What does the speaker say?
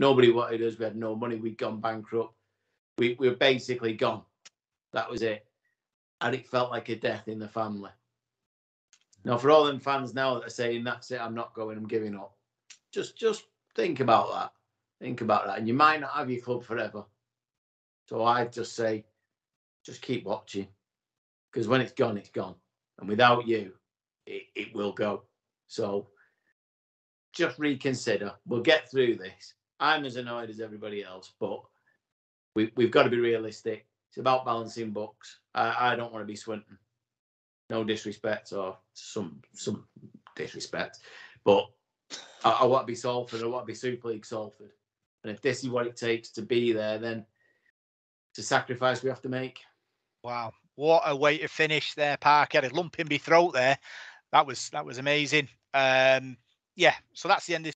Nobody wanted us. We had no money. We'd gone bankrupt. We, we were basically gone. That was it. And it felt like a death in the family. Now, for all them fans now that are saying, that's it, I'm not going, I'm giving up. Just just think about that. Think about that. And you might not have your club forever. So I just say, just keep watching. Because when it's gone, it's gone. And without you, it, it will go. So just reconsider. We'll get through this. I'm as annoyed as everybody else, but we, we've got to be realistic. It's about balancing books. I, I don't want to be Swinton. No disrespect or some some disrespect, but I, I want to be Salford. I want to be Super League Salford. And if this is what it takes to be there, then it's a sacrifice we have to make. Wow, what a way to finish there, Park. Had a lump in my throat there. That was that was amazing. Um, yeah, so that's the end of